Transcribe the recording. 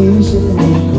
你是你。